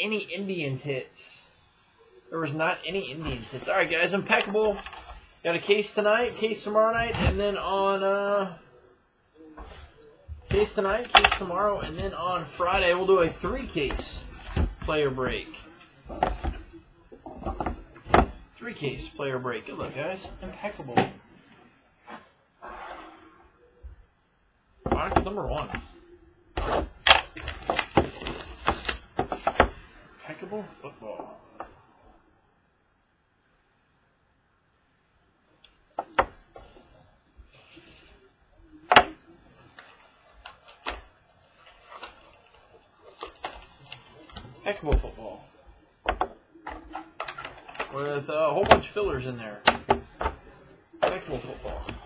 any Indians hits. There was not any Indians hits. All right, guys, impeccable. Got a case tonight, case tomorrow night, and then on uh, case tonight, case tomorrow, and then on Friday we'll do a three case player break. Three case player break. Good luck, guys. Impeccable. Box number one. Impeccable football. Impeccable football. With a whole bunch of fillers in there. Impeccable football.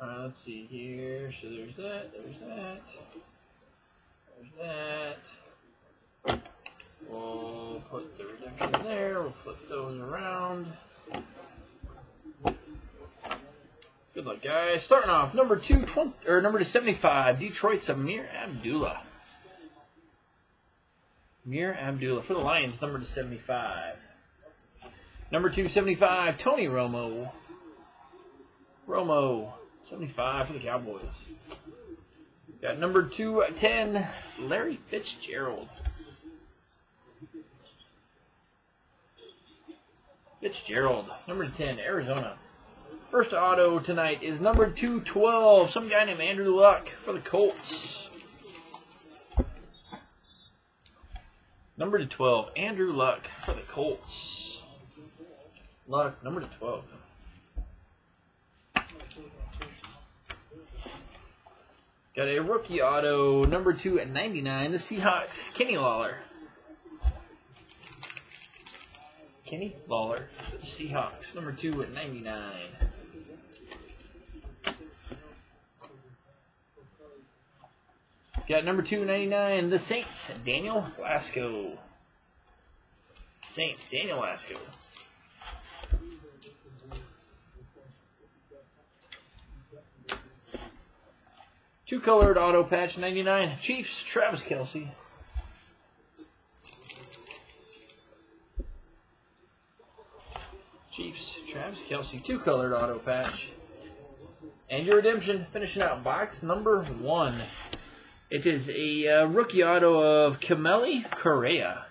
Uh, let's see here. So there's that, there's that, there's that. We'll put the redemption there. We'll flip those around. Good luck, guys. Starting off, number two twenty or number two seventy five, Detroit's Ameer Abdullah. Ameer Abdullah for the Lions, number two seventy five. Number two seventy five, Tony Romo. Romo, seventy five for the Cowboys. Got number two ten, Larry Fitzgerald. Fitzgerald, number 10, Arizona. First auto tonight is number 212, some guy named Andrew Luck for the Colts. Number 12, Andrew Luck for the Colts. Luck, number 12. Got a rookie auto, number 2 at 99, the Seahawks, Kenny Lawler. Kenny Lawler, Seahawks, number two at 99. Got number two ninety-nine, the Saints, Daniel Lasco. Saints, Daniel Lasco. Two colored auto patch 99, Chiefs, Travis Kelce. Chiefs, Travis Kelce, two colored auto patch. And your redemption finishing out box number one. It is a uh, rookie auto of Kamalei Correa.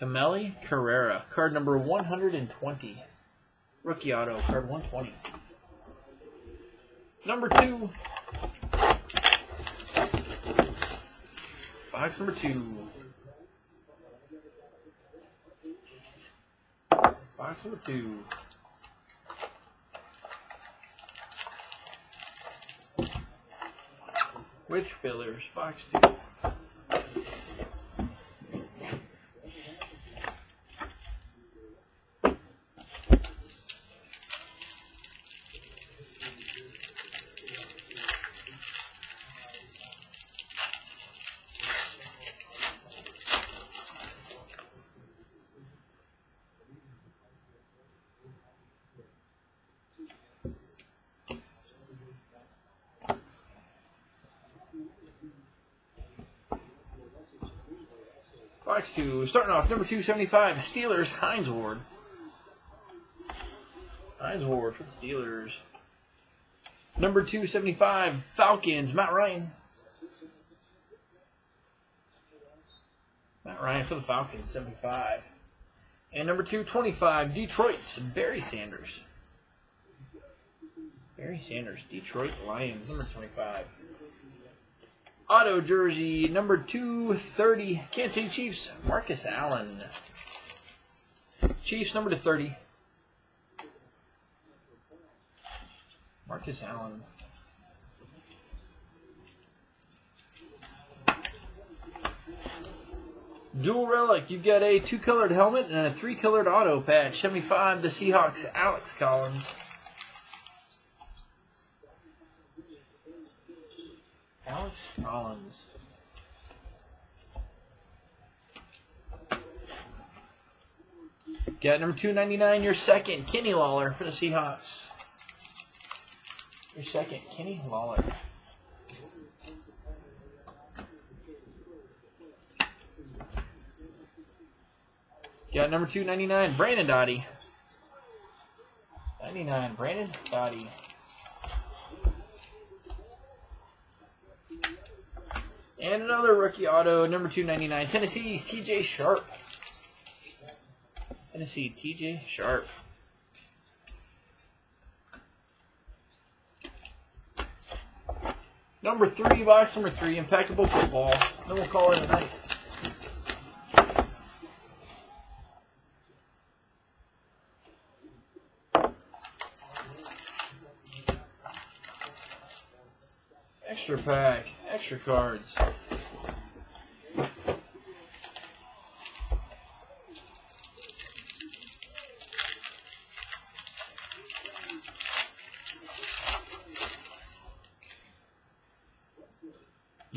Kameli Carrera, card number 120. Rookie auto, card 120. Number two. Box number two. Box number two. With fillers, box two. Box two, starting off number 275, Steelers, Hines Ward. Hines Ward for the Steelers. Number 275, Falcons, Matt Ryan. Matt Ryan for the Falcons, 75. And number 225, Detroit's Barry Sanders. Barry Sanders, Detroit Lions, number 25. Auto jersey number 230, Kansas City Chiefs, Marcus Allen. Chiefs number to 30. Marcus Allen. Dual relic, you've got a two colored helmet and a three colored auto patch. 75, the Seahawks, Alex Collins. Alex Collins. Get number 299, your second, Kenny Lawler for the Seahawks. Your second, Kenny Lawler. Got number 299, Brandon Doughty. 99, Brandon Doughty. And another rookie auto, number 299, Tennessee's TJ Sharpe. Tennessee, TJ Sharpe. Number three, box number three, impeccable football. Then we'll call it a night. Extra pack, extra cards.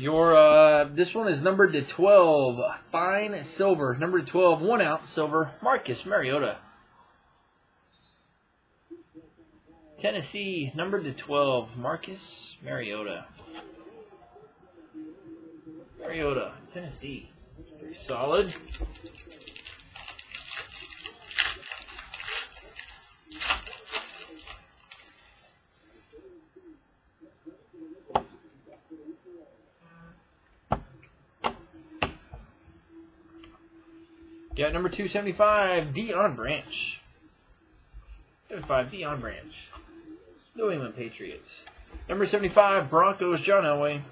Your uh, this one is numbered to twelve, fine silver, number twelve, one ounce silver, Marcus Mariota. Tennessee, numbered to twelve, Marcus Mariota. Mariota, Tennessee, very solid. Got number 275, Deion Branch. 75, Deion Branch. New England Patriots. Number 75, Broncos, John Elway.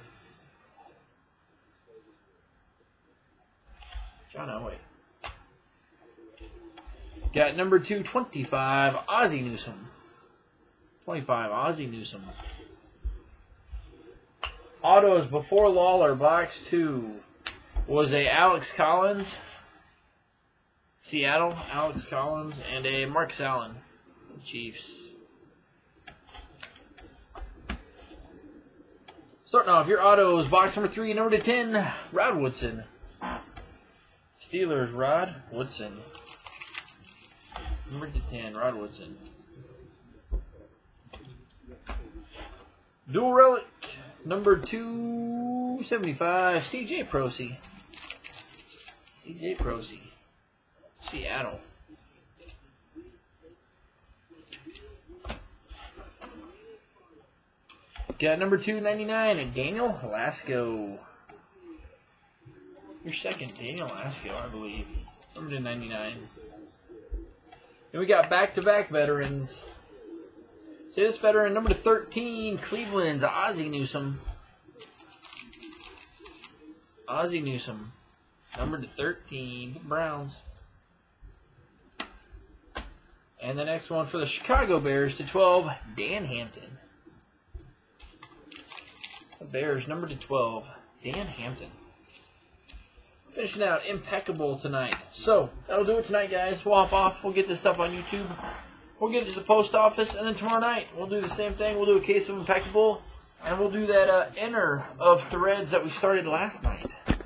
John Elway. Got number 225, Ozzie Newsome. 25, Ozzie Newsome. Autos before Lawler, box 2 was a Alex Collins. Seattle, Alex Collins, and a Marcus Allen, Chiefs. Starting off, your autos, box number three, number to 10, Rod Woodson. Steelers, Rod Woodson. Number to 10, Rod Woodson. Dual Relic, number 275, CJ Prosise. CJ Prosise. Seattle. Got number 299 and Daniel Lasco. Your second, Daniel Lasco, I believe. Number 299. And we got back to back veterans. So this veteran, number 13, Cleveland's Ozzie Newsome. Ozzie Newsome. Number 13, Browns. And the next one for the Chicago Bears to 12, Dan Hampton. The Bears, number to 12, Dan Hampton. Finishing out impeccable tonight. So, that'll do it tonight, guys. We'll hop off. We'll get this stuff on YouTube. We'll get it to the post office. And then tomorrow night, we'll do the same thing. We'll do a case of impeccable. And we'll do that uh, inner of threads that we started last night.